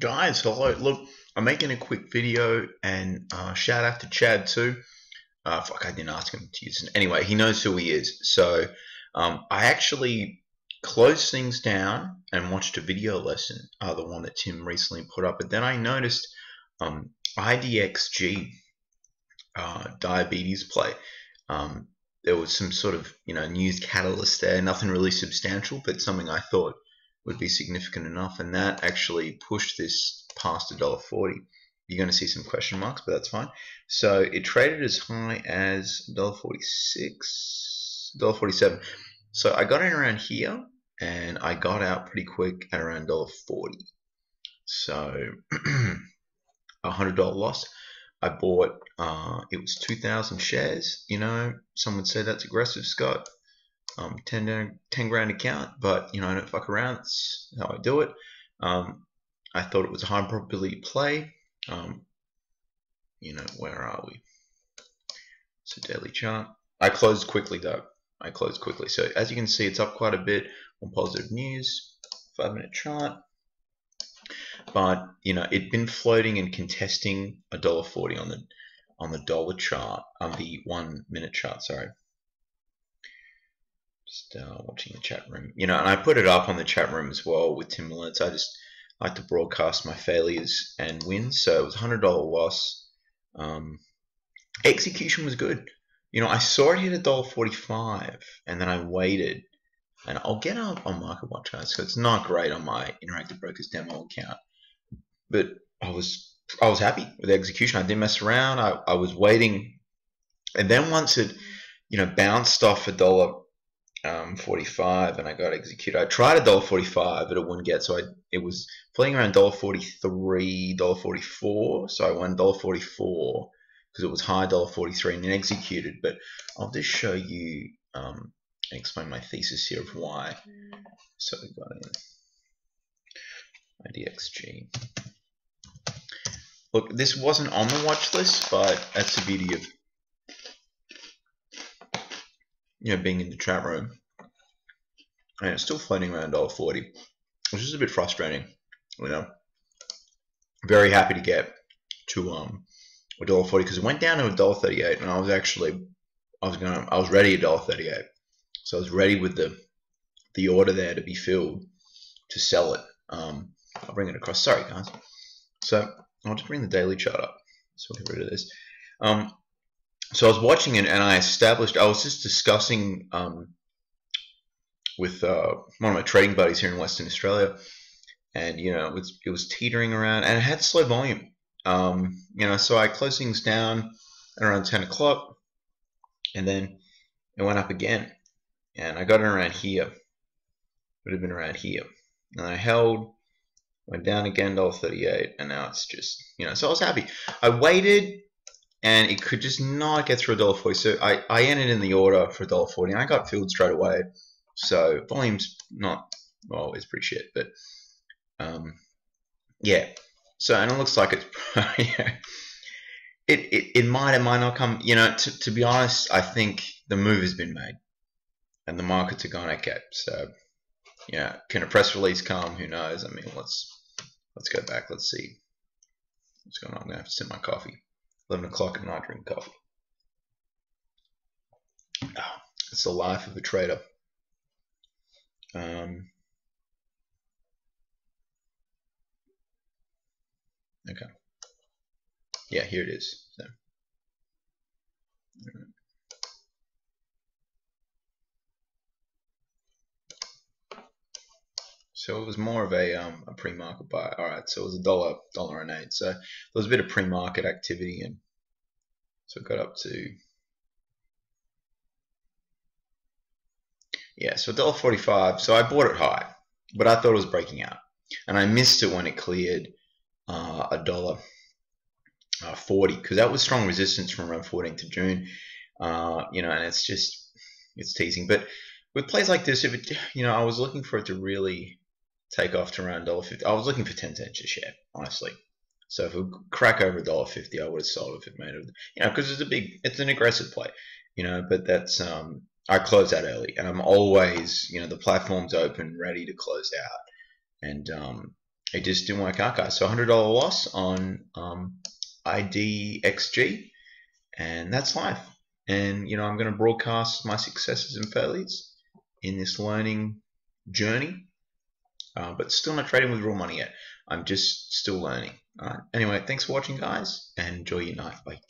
Guys, hello. Look, I'm making a quick video and uh, shout out to Chad too. Uh, fuck, I didn't ask him to use it. Anyway, he knows who he is. So um, I actually closed things down and watched a video lesson, uh, the one that Tim recently put up. But then I noticed um, IDXG, uh, diabetes play. Um, there was some sort of you know news catalyst there, nothing really substantial, but something I thought would be significant enough, and that actually pushed this past $1.40. You're going to see some question marks, but that's fine. So it traded as high as $1.46, $1.47. So I got in around here, and I got out pretty quick at around $1.40. So a $100 loss. I bought, uh, it was 2,000 shares. You know, some would say that's aggressive, Scott um, 10, 10 grand account, but you know I don't fuck around. That's how I do it. Um, I thought it was a high probability play. Um, you know where are we? So daily chart. I closed quickly though. I closed quickly. So as you can see, it's up quite a bit on positive news. Five minute chart. But you know it'd been floating and contesting a dollar forty on the on the dollar chart on the one minute chart. Sorry just uh, watching the chat room. You know, and I put it up on the chat room as well with Tim Alerts. I just like to broadcast my failures and wins. So it was a hundred dollar loss. Um, execution was good. You know, I saw it hit a dollar forty five, and then I waited. And I'll get up on MarketWatch, guys. So it's not great on my Interactive Brokers demo account, but I was I was happy with the execution. I didn't mess around. I, I was waiting, and then once it, you know, bounced off a dollar um, 45 and I got executed. I tried a dollar 45 but it wouldn't get so I it was playing around dollar 43 dollar 44 so I won dollar 44 because it was high dollar 43 and then executed but I'll just show you um, and explain my thesis here of why. So we got in. IDXG look this wasn't on the watch list but that's the beauty of you know, being in the chat room. And it's still floating around $1.40, which is a bit frustrating, you know. Very happy to get to um $1.40 because it went down to a $1.38 and I was actually I was gonna I was ready at $1.38. So I was ready with the the order there to be filled to sell it. Um, I'll bring it across. Sorry guys. So I'll just bring the daily chart up. So we'll get rid of this. Um, so I was watching it and I established, I was just discussing um, with uh, one of my trading buddies here in Western Australia, and you know it was it was teetering around and it had slow volume. Um, you know, so I closed things down at around 10 o'clock, and then it went up again, and I got it around here. Would have been around here, and I held, went down again, dollar 38, and now it's just you know. So I was happy. I waited and it could just not get through a dollar forty. So I, I entered in the order for a dollar forty, and I got filled straight away. So volume's not well, it's pretty shit, but um, yeah. So and it looks like it's yeah. It, it, it might it might not come. You know, to, to be honest, I think the move has been made, and the markets are going okay. So yeah, can a press release come? Who knows? I mean, let's let's go back. Let's see what's going on. I'm gonna have to sip my coffee. 11 o'clock and not drink coffee. Oh, it's the life of a trader. Um, okay. Yeah, here it is. So, So it was more of a, um, a pre-market buy. All right, so it was a dollar, dollar and eight. So there was a bit of pre-market activity, and so it got up to yeah, so dollar forty-five. So I bought it high, but I thought it was breaking out, and I missed it when it cleared uh, a dollar uh, forty because that was strong resistance from around 14th to June. Uh, you know, and it's just it's teasing, but with plays like this, if it, you know, I was looking for it to really take off to around $1.50. I was looking for 10 cents a share, honestly. So if it crack over $1.50, I would have sold if it made it, you know, because it's a big, it's an aggressive play, you know, but that's, um, I close out early and I'm always, you know, the platform's open, ready to close out. And, um, it just didn't work out, guys. So $100 loss on um, IDXG, and that's life. And you know, I'm going to broadcast my successes and failures in this learning journey, uh, but still not trading with real money yet. I'm just still learning. Anyway, thanks for watching, guys, and enjoy your night. Bye.